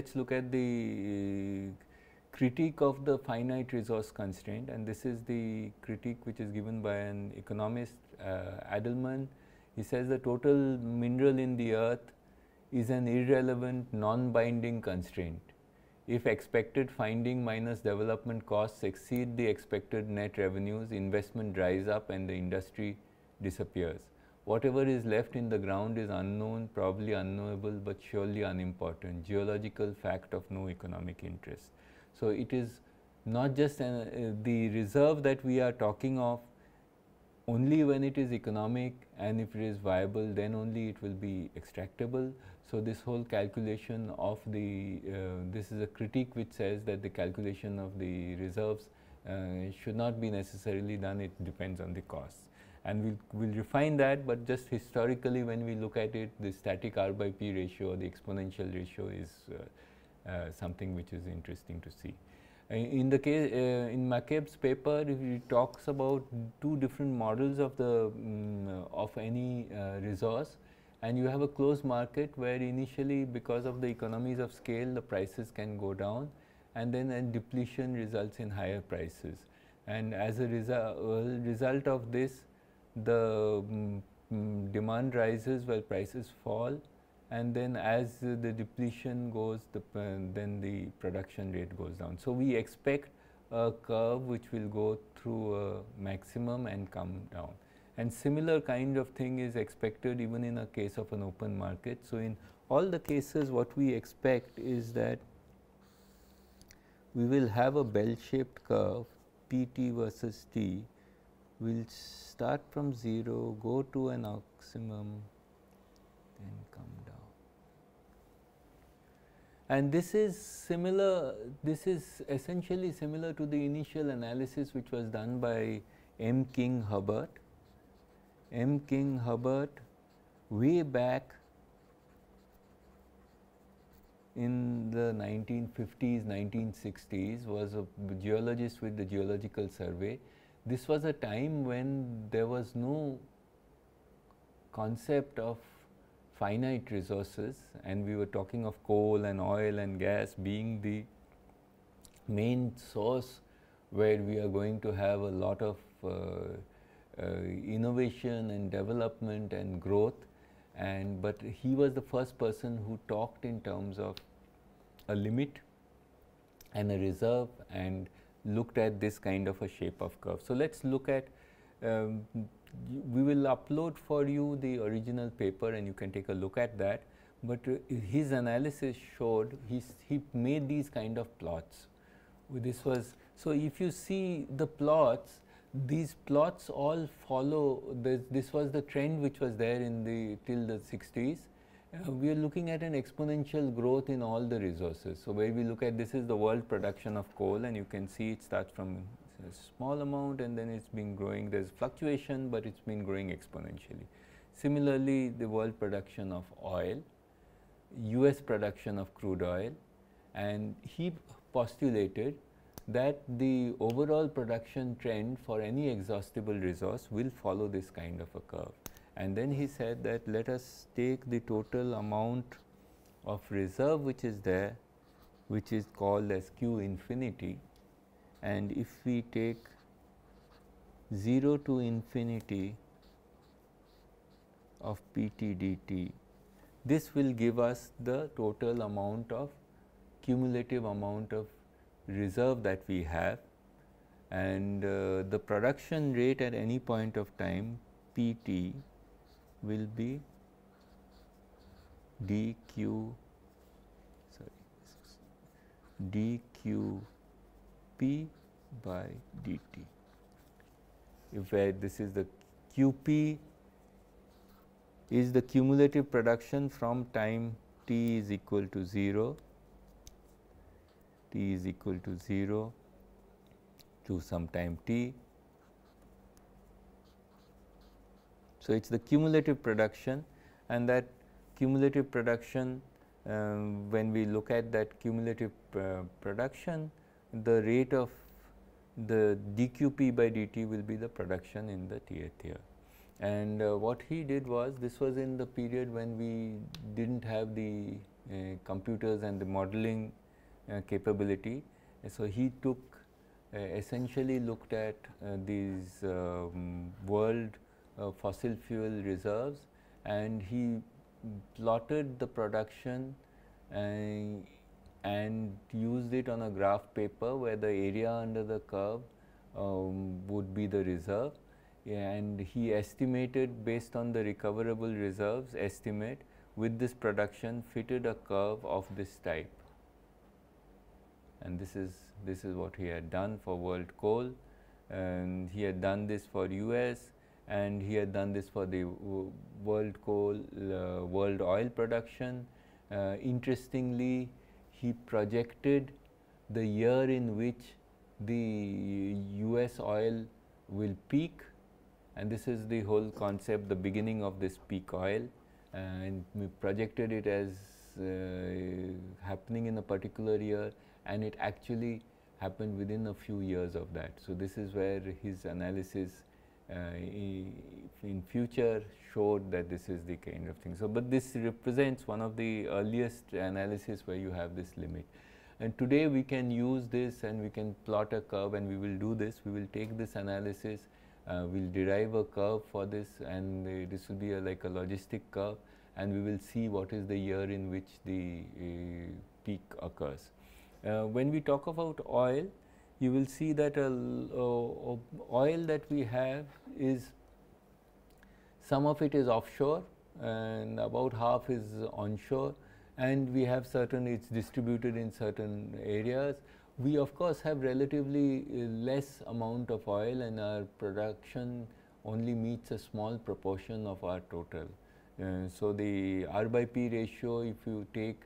that, let us look at the critique of the finite resource constraint and this is the critique which is given by an economist uh, Adelman. He says the total mineral in the earth is an irrelevant non-binding constraint. If expected finding minus development costs exceed the expected net revenues, investment dries up and the industry disappears. Whatever is left in the ground is unknown, probably unknowable, but surely unimportant, geological fact of no economic interest. So, it is not just an, uh, the reserve that we are talking of only when it is economic and if it is viable then only it will be extractable. So, this whole calculation of the uh, this is a critique which says that the calculation of the reserves uh, should not be necessarily done it depends on the costs and we will we'll refine that, but just historically when we look at it the static R by P ratio or the exponential ratio is uh, uh, something which is interesting to see. In the case, uh, in McCabe's paper, he talks about two different models of the um, of any uh, resource, and you have a closed market where initially because of the economies of scale, the prices can go down, and then a depletion results in higher prices. And as a resu result of this, the um, demand rises while prices fall, and then as the depletion goes the then the production rate goes down. So, we expect a curve which will go through a maximum and come down and similar kind of thing is expected even in a case of an open market. So, in all the cases what we expect is that we will have a bell shaped curve P t versus t will start from 0 go to an maximum then come down. And this is similar, this is essentially similar to the initial analysis which was done by M. King Hubbert. M. King Hubbert way back in the 1950s, 1960s was a geologist with the Geological Survey. This was a time when there was no concept of finite resources and we were talking of coal and oil and gas being the main source where we are going to have a lot of uh, uh, innovation and development and growth. And but he was the first person who talked in terms of a limit and a reserve and looked at this kind of a shape of curve. So, let us look at um, we will upload for you the original paper and you can take a look at that. But uh, his analysis showed he's, he made these kind of plots. This was so if you see the plots, these plots all follow this, this was the trend which was there in the till the 60s. Uh, we are looking at an exponential growth in all the resources. So, where we look at this is the world production of coal and you can see it starts from a small amount and then it's been growing. There's fluctuation, but it's been growing exponentially. Similarly, the world production of oil, US production of crude oil and he postulated that the overall production trend for any exhaustible resource will follow this kind of a curve. And then he said that let us take the total amount of reserve which is there which is called as q infinity. And if we take 0 to infinity of pt dt, this will give us the total amount of cumulative amount of reserve that we have. And uh, the production rate at any point of time pt will be dq sorry dq P by dt. If where this is the QP is the cumulative production from time t is equal to 0, t is equal to 0 to some time t. So, it is the cumulative production and that cumulative production um, when we look at that cumulative uh, production the rate of the dqp by dt will be the production in the tth year. And uh, what he did was this was in the period when we did not have the uh, computers and the modeling uh, capability. So, he took uh, essentially looked at uh, these um, world fossil fuel reserves and he plotted the production and, and used it on a graph paper where the area under the curve um, would be the reserve. And he estimated based on the recoverable reserves estimate with this production fitted a curve of this type. And this is this is what he had done for world coal. And he had done this for US and he had done this for the world coal uh, world oil production. Uh, interestingly he projected the year in which the US oil will peak. And this is the whole concept the beginning of this peak oil. And we projected it as uh, happening in a particular year. And it actually happened within a few years of that. So, this is where his analysis uh, in future showed that this is the kind of thing. So, but this represents one of the earliest analysis where you have this limit. And today we can use this and we can plot a curve and we will do this. We will take this analysis, uh, we will derive a curve for this and uh, this will be a, like a logistic curve and we will see what is the year in which the uh, peak occurs. Uh, when we talk about oil, you will see that uh, oil that we have is some of it is offshore and about half is onshore and we have certain it's distributed in certain areas. We of course have relatively uh, less amount of oil and our production only meets a small proportion of our total. Uh, so, the R by P ratio if you take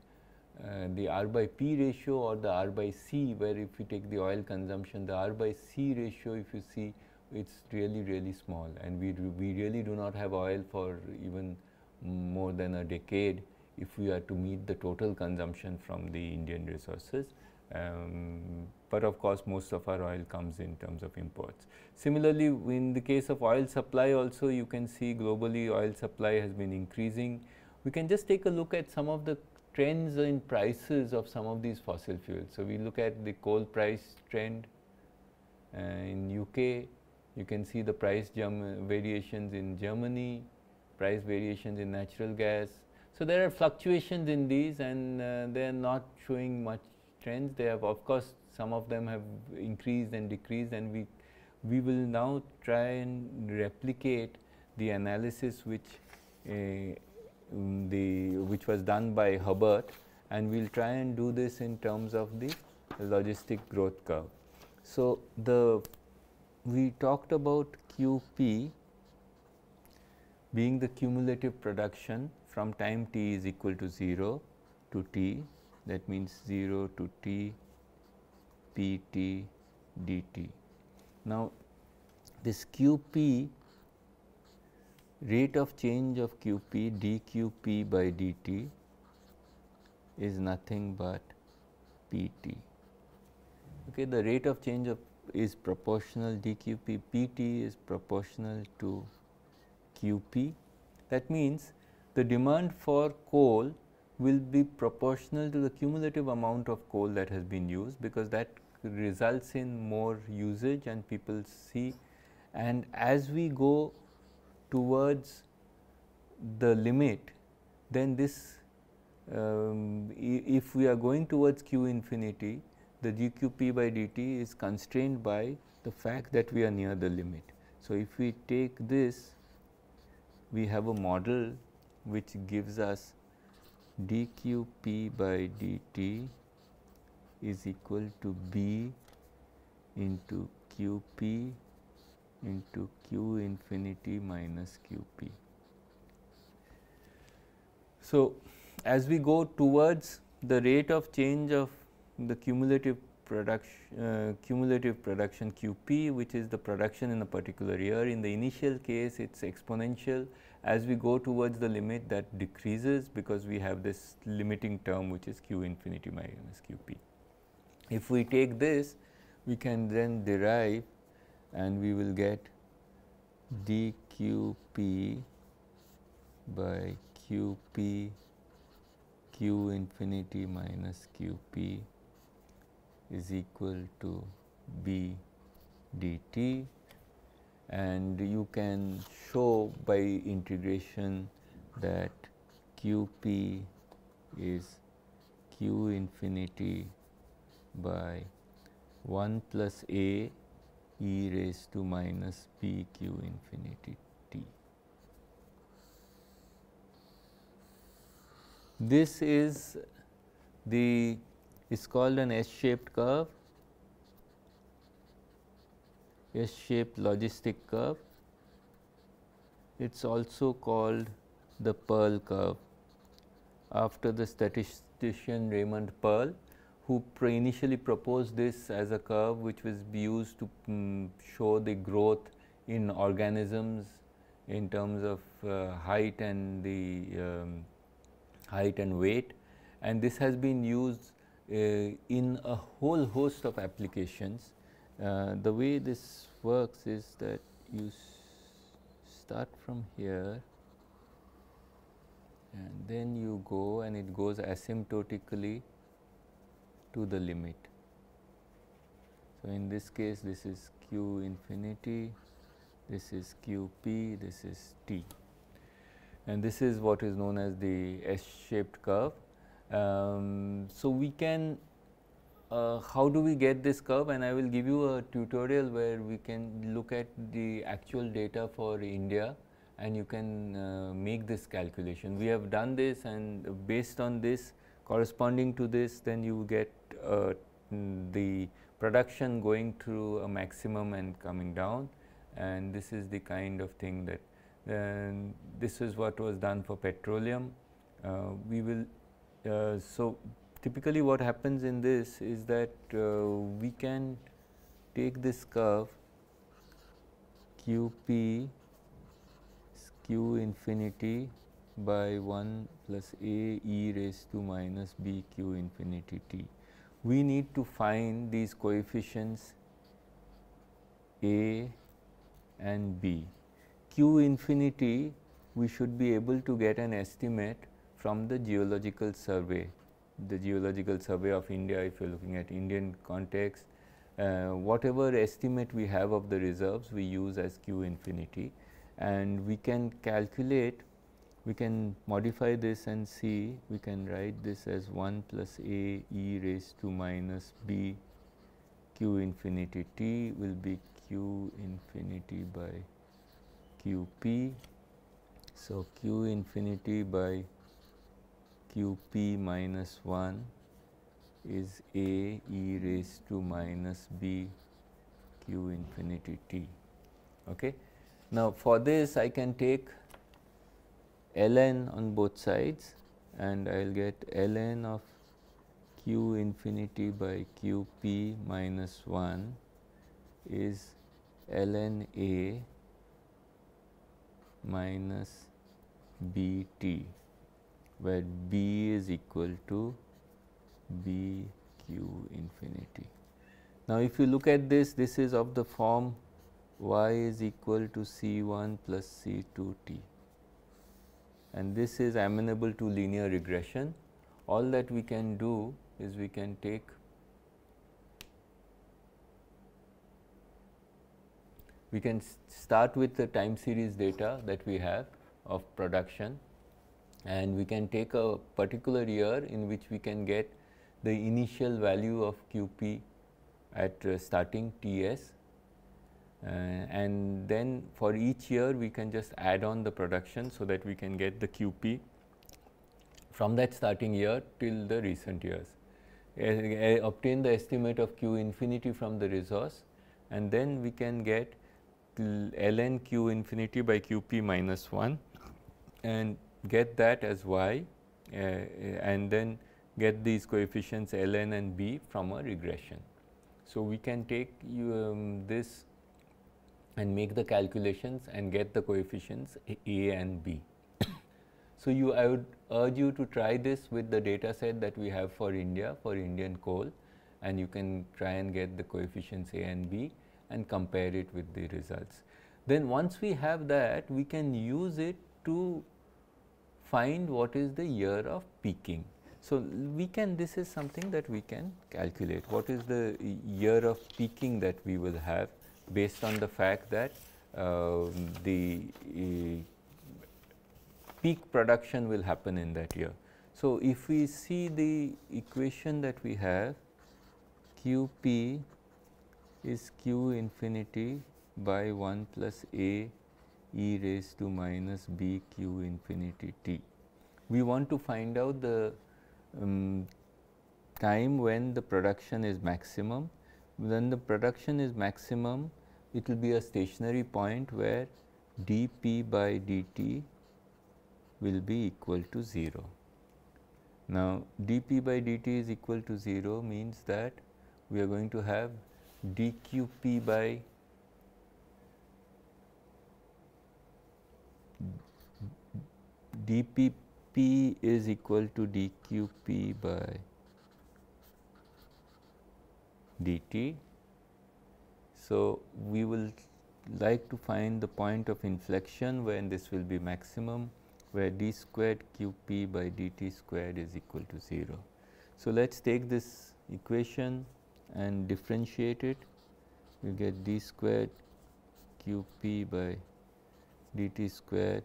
the R by P ratio or the R by C where if you take the oil consumption the R by C ratio if you see it is really really small and we, we really do not have oil for even more than a decade if we are to meet the total consumption from the Indian resources. Um, but of course, most of our oil comes in terms of imports. Similarly, in the case of oil supply also you can see globally oil supply has been increasing. We can just take a look at some of the trends in prices of some of these fossil fuels. So, we look at the coal price trend uh, in UK, you can see the price variations in Germany, price variations in natural gas. So, there are fluctuations in these and uh, they are not showing much trends. They have of course, some of them have increased and decreased and we, we will now try and replicate the analysis which uh, um, the which was done by Hubbert and we will try and do this in terms of the logistic growth curve. So, the we talked about QP being the cumulative production from time t is equal to 0 to t that means 0 to t pt dt. Now, this QP rate of change of Qp dQp by dt is nothing but Pt. Okay, the rate of change of is proportional dQp, Pt is proportional to Qp. That means, the demand for coal will be proportional to the cumulative amount of coal that has been used because that results in more usage and people see and as we go towards the limit, then this um, if we are going towards q infinity, the dqp by dt is constrained by the fact that we are near the limit. So, if we take this, we have a model which gives us dqp by dt is equal to b into qp into q infinity minus qp. So, as we go towards the rate of change of the cumulative production uh, cumulative production qp which is the production in a particular year in the initial case it is exponential as we go towards the limit that decreases because we have this limiting term which is q infinity minus qp. If we take this we can then derive and we will get dqp by qp q infinity minus qp is equal to b dt. And you can show by integration that qp is q infinity by 1 plus a e raised to minus p q infinity t. This is the is called an S shaped curve, S shaped logistic curve. It is also called the Pearl curve after the statistician Raymond Pearl who initially proposed this as a curve which was used to um, show the growth in organisms in terms of uh, height and the um, height and weight and this has been used uh, in a whole host of applications. Uh, the way this works is that you start from here and then you go and it goes asymptotically to the limit. So, in this case this is q infinity, this is q p, this is t and this is what is known as the S shaped curve. Um, so, we can uh, how do we get this curve and I will give you a tutorial where we can look at the actual data for India and you can uh, make this calculation. We have done this and based on this corresponding to this then you get the production going through a maximum and coming down and this is the kind of thing that and this is what was done for petroleum. Uh, we will uh, so typically what happens in this is that uh, we can take this curve QP q infinity by 1 plus a e raised to minus b q infinity t. We need to find these coefficients a and b. q infinity we should be able to get an estimate from the geological survey. The geological survey of India if you are looking at Indian context, uh, whatever estimate we have of the reserves we use as q infinity and we can calculate we can modify this and see we can write this as 1 plus a e raised to minus b q infinity t will be q infinity by q p. So, q infinity by q p minus 1 is a e raised to minus b q infinity t. Okay. Now, for this I can take ln on both sides and I will get ln of q infinity by q p minus 1 is ln a minus b t where b is equal to b q infinity. Now, if you look at this, this is of the form y is equal to C 1 plus C 2 t and this is amenable to linear regression. All that we can do is we can take we can start with the time series data that we have of production and we can take a particular year in which we can get the initial value of QP at uh, starting TS and then for each year we can just add on the production so that we can get the QP from that starting year till the recent years. Uh, obtain the estimate of Q infinity from the resource and then we can get ln Q infinity by QP minus 1 and get that as y uh, and then get these coefficients ln and b from a regression. So, we can take um, this and make the calculations and get the coefficients A and B. so, you I would urge you to try this with the data set that we have for India for Indian coal and you can try and get the coefficients A and B and compare it with the results. Then once we have that we can use it to find what is the year of peaking. So, we can this is something that we can calculate what is the year of peaking that we will have based on the fact that uh, the peak production will happen in that year. So, if we see the equation that we have q p is q infinity by 1 plus a e raised to minus b q infinity t. We want to find out the um, time when the production is maximum. When the production is maximum, it will be a stationary point where dp by dt will be equal to 0. Now, dp by dt is equal to 0 means that we are going to have dqp by dpp is equal to dqp by dt. So, we will like to find the point of inflection when this will be maximum where d squared qp by dt squared is equal to 0. So, let us take this equation and differentiate it we get d squared qp by dt squared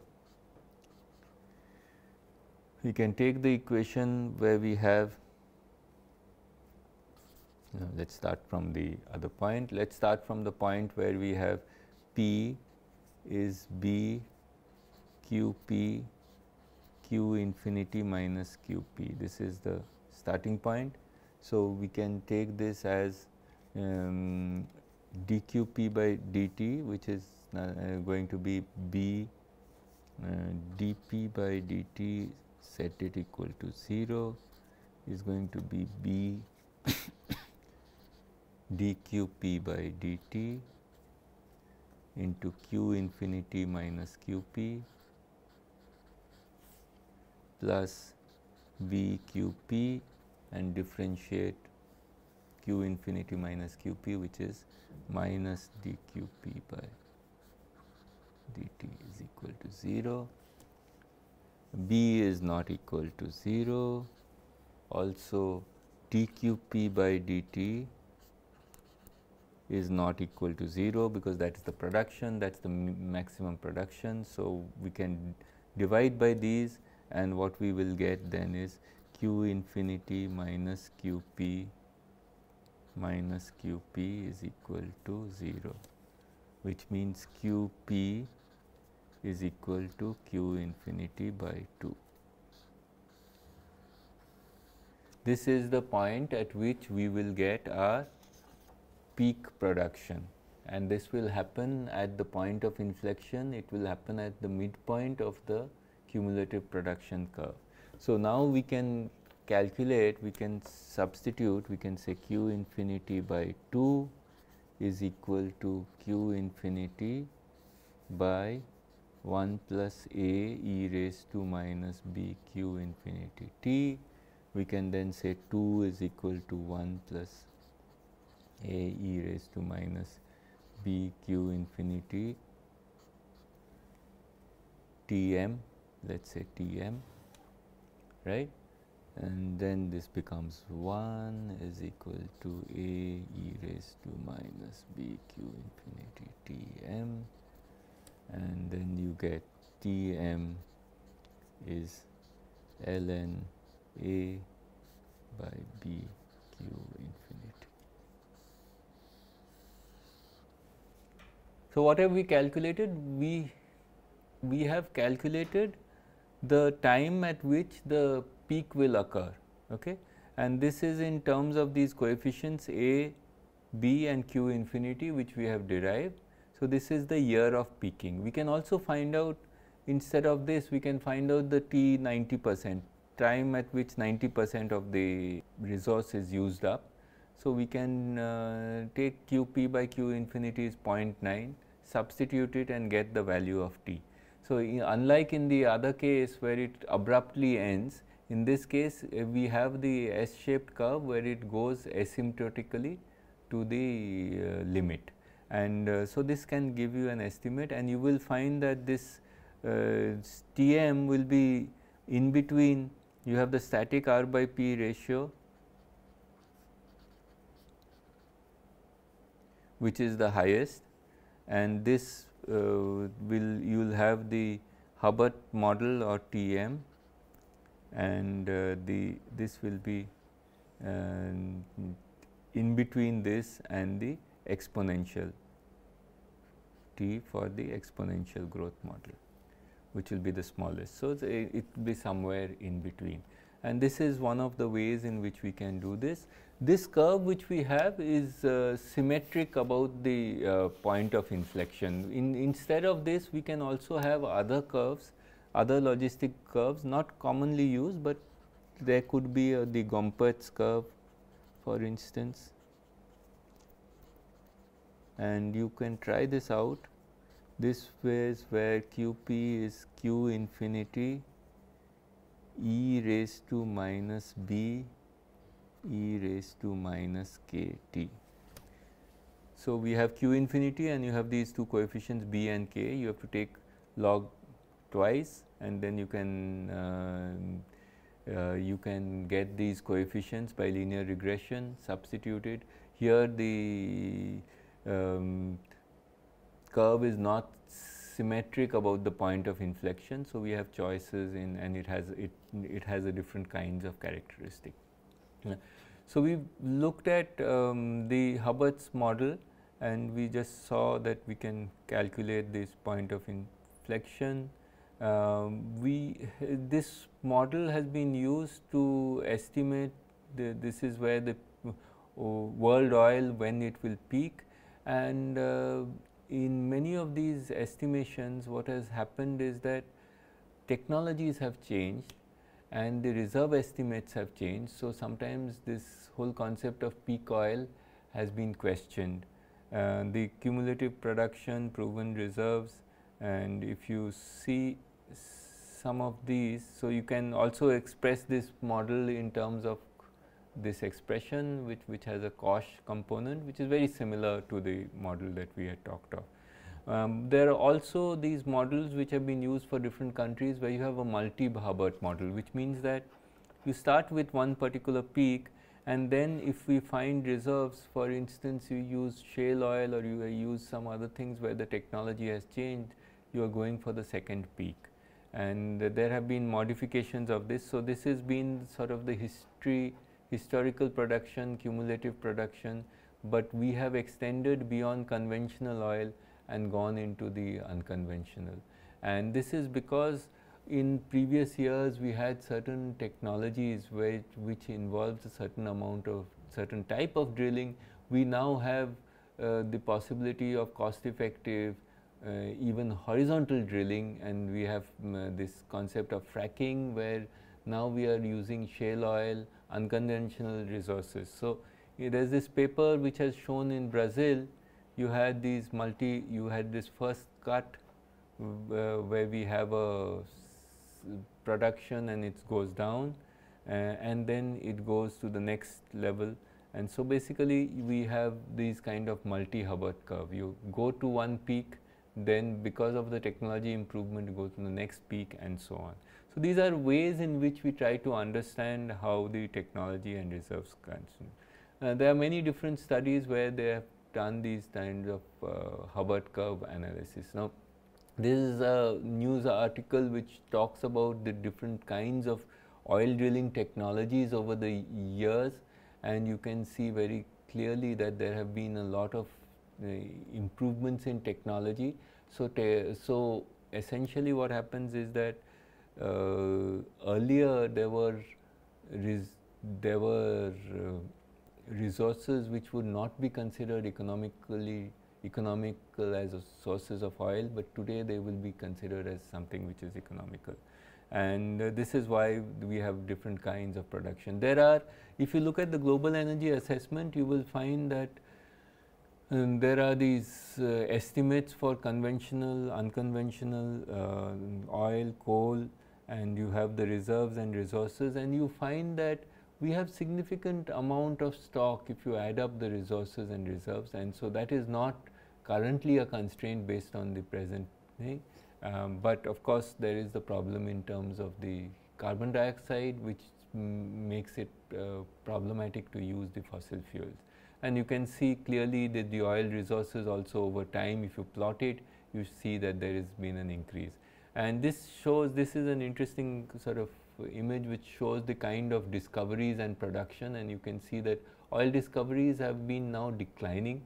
we can take the equation where we have let us start from the other point. Let us start from the point where we have P is B Q P Q infinity minus Q P. This is the starting point. So, we can take this as um, dqp by dt which is uh, going to be b uh, dp by dt set it equal to 0 is going to be b dqp by dt into q infinity minus qp plus vqp and differentiate q infinity minus qp which is minus dqp by dt is equal to 0 b is not equal to 0 also dqp by dt is not equal to 0 because that is the production that is the maximum production. So, we can divide by these and what we will get then is q infinity minus q p minus q p is equal to 0 which means q p is equal to q infinity by 2. This is the point at which we will get our peak production and this will happen at the point of inflection, it will happen at the midpoint of the cumulative production curve. So, now we can calculate, we can substitute, we can say q infinity by 2 is equal to q infinity by 1 plus a e raised to minus b q infinity t. We can then say 2 is equal to 1 plus a e raised to minus b q infinity T m let us say T m right? And then this becomes 1 is equal to a e raised to minus b q infinity T m. And then you get T m is ln a by b q infinity. So, what have we calculated? We, we have calculated the time at which the peak will occur okay? and this is in terms of these coefficients a, b and q infinity which we have derived. So, this is the year of peaking. We can also find out instead of this we can find out the t 90 percent time at which 90 percent of the resource is used up so, we can uh, take q p by q infinity is 0.9, substitute it and get the value of t. So, unlike in the other case where it abruptly ends, in this case uh, we have the S shaped curve where it goes asymptotically to the uh, limit. And uh, so, this can give you an estimate and you will find that this uh, T m will be in between you have the static R by P ratio which is the highest and this uh, will you will have the Hubbert model or TM and uh, the this will be uh, in between this and the exponential t for the exponential growth model which will be the smallest. So, it will be somewhere in between and this is one of the ways in which we can do this. This curve which we have is uh, symmetric about the uh, point of inflection. In, instead of this we can also have other curves, other logistic curves not commonly used, but there could be uh, the Gompertz curve for instance and you can try this out. This is where QP is Q infinity e raised to minus b e raised to minus k t. So, we have q infinity and you have these two coefficients b and k you have to take log twice and then you can uh, uh, you can get these coefficients by linear regression substituted. Here the um, curve is not symmetric about the point of inflection. So, we have choices in and it has it, it has a different kinds of characteristic. So, we looked at um, the Hubbert's model and we just saw that we can calculate this point of inflection. Um, we this model has been used to estimate the, this is where the uh, world oil when it will peak. And uh, in many of these estimations what has happened is that technologies have changed and the reserve estimates have changed. So, sometimes this whole concept of peak oil has been questioned. Uh, the cumulative production, proven reserves and if you see some of these, so you can also express this model in terms of this expression which, which has a cosh component which is very similar to the model that we had talked of. Um, there are also these models which have been used for different countries where you have a multi-Hubbert model which means that you start with one particular peak and then if we find reserves for instance you use shale oil or you use some other things where the technology has changed you are going for the second peak and there have been modifications of this. So, this has been sort of the history historical production, cumulative production, but we have extended beyond conventional oil and gone into the unconventional. And this is because in previous years we had certain technologies which, which involves a certain amount of certain type of drilling. We now have uh, the possibility of cost effective uh, even horizontal drilling and we have um, this concept of fracking where now we are using shale oil unconventional resources. So, there is this paper which has shown in Brazil you had these multi you had this first cut uh, where we have a production and it goes down uh, and then it goes to the next level and so basically we have these kind of multi Hubbert curve you go to one peak then because of the technology improvement you go to the next peak and so on. So, these are ways in which we try to understand how the technology and reserves consume. Uh, there are many different studies where they have done these kinds of uh, Hubbert curve analysis. Now, this is a news article which talks about the different kinds of oil drilling technologies over the years and you can see very clearly that there have been a lot of uh, improvements in technology. So, so essentially what happens is that uh, earlier there were there were uh, resources which would not be considered economically economical as sources of oil, but today they will be considered as something which is economical. And uh, this is why we have different kinds of production. There are, if you look at the global energy assessment, you will find that um, there are these uh, estimates for conventional, unconventional uh, oil, coal, and you have the reserves and resources and you find that we have significant amount of stock if you add up the resources and reserves and so that is not currently a constraint based on the present thing. Um, but of course, there is the problem in terms of the carbon dioxide which makes it uh, problematic to use the fossil fuels. And you can see clearly that the oil resources also over time if you plot it you see that there has been an increase. And this shows this is an interesting sort of image which shows the kind of discoveries and production and you can see that oil discoveries have been now declining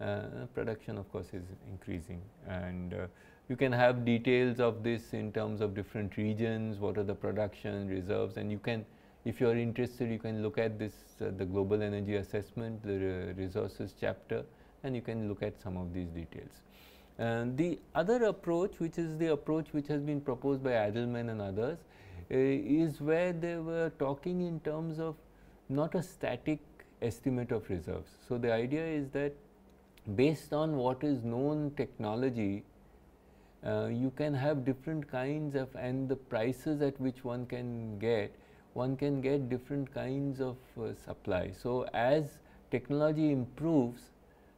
uh, production of course is increasing and uh, you can have details of this in terms of different regions, what are the production reserves and you can if you are interested you can look at this uh, the global energy assessment, the resources chapter and you can look at some of these details. The other approach which is the approach which has been proposed by Adelman and others uh, is where they were talking in terms of not a static estimate of reserves. So, the idea is that based on what is known technology uh, you can have different kinds of and the prices at which one can get, one can get different kinds of uh, supply. So, as technology improves,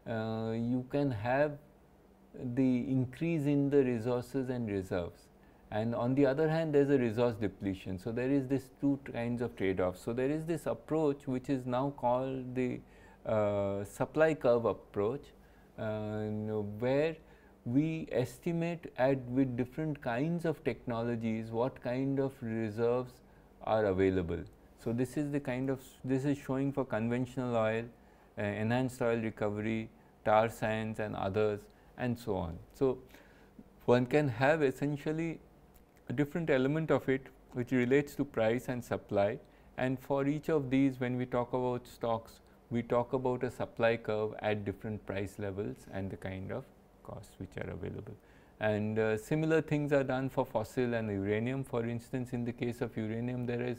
uh, you can have the increase in the resources and reserves and on the other hand there is a resource depletion. So, there is this two kinds of trade offs. So, there is this approach which is now called the uh, supply curve approach uh, where we estimate at with different kinds of technologies what kind of reserves are available. So, this is the kind of this is showing for conventional oil, uh, enhanced oil recovery, tar sands and others and so on. So, one can have essentially a different element of it which relates to price and supply and for each of these when we talk about stocks we talk about a supply curve at different price levels and the kind of costs which are available. And uh, similar things are done for fossil and uranium. For instance, in the case of uranium, there is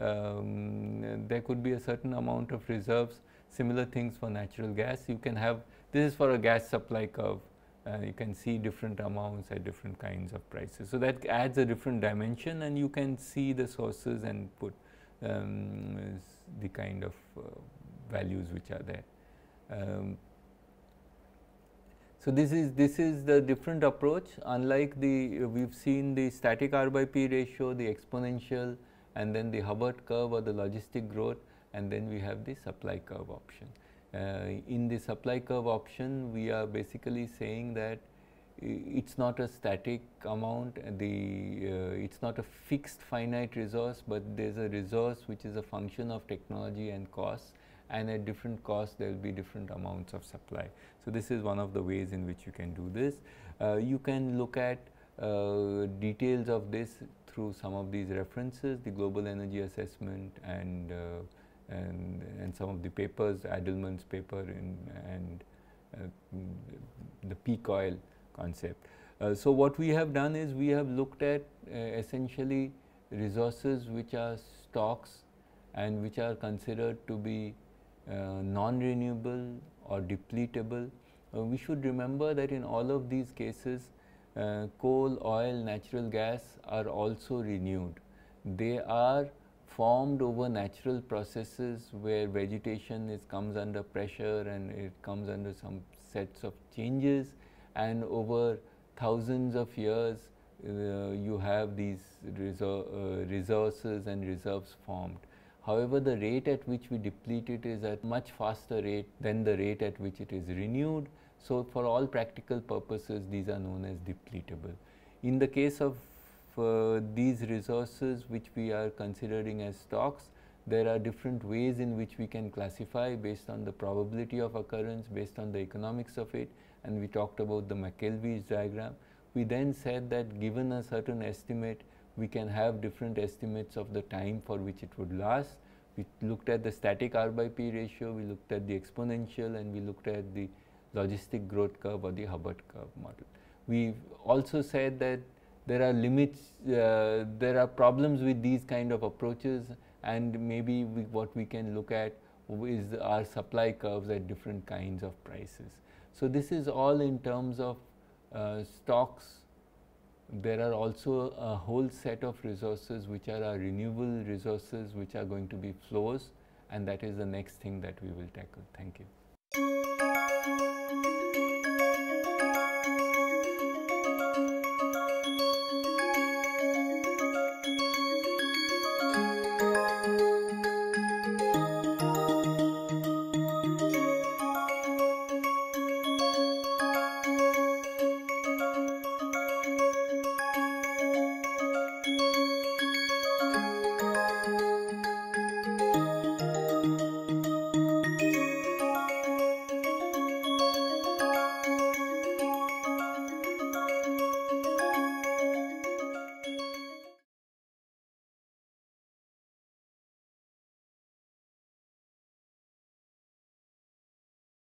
um, there could be a certain amount of reserves. Similar things for natural gas. You can have this is for a gas supply curve. Uh, you can see different amounts at different kinds of prices. So that adds a different dimension, and you can see the sources and put um, the kind of uh, values which are there. Um, so, this is this is the different approach unlike the we have seen the static R by P ratio, the exponential and then the Hubbert curve or the logistic growth and then we have the supply curve option. Uh, in the supply curve option we are basically saying that it is not a static amount the uh, it is not a fixed finite resource, but there is a resource which is a function of technology and cost and at different costs there will be different amounts of supply. So, this is one of the ways in which you can do this. Uh, you can look at uh, details of this through some of these references, the global energy assessment and, uh, and, and some of the papers, Adelman's paper in, and uh, the peak oil concept. Uh, so, what we have done is we have looked at uh, essentially resources which are stocks and which are considered to be uh, non-renewable or depletable. Uh, we should remember that in all of these cases uh, coal, oil, natural gas are also renewed. They are formed over natural processes where vegetation is comes under pressure and it comes under some sets of changes and over thousands of years uh, you have these resor uh, resources and reserves formed. However, the rate at which we deplete it is at much faster rate than the rate at which it is renewed. So, for all practical purposes these are known as depletable. In the case of uh, these resources which we are considering as stocks, there are different ways in which we can classify based on the probability of occurrence, based on the economics of it and we talked about the McKelvey's diagram. We then said that given a certain estimate we can have different estimates of the time for which it would last. We looked at the static R by P ratio, we looked at the exponential and we looked at the logistic growth curve or the Hubbert curve model. We also said that there are limits, uh, there are problems with these kind of approaches and maybe we, what we can look at is our supply curves at different kinds of prices. So, this is all in terms of uh, stocks there are also a whole set of resources which are our renewable resources which are going to be flows and that is the next thing that we will tackle. Thank you.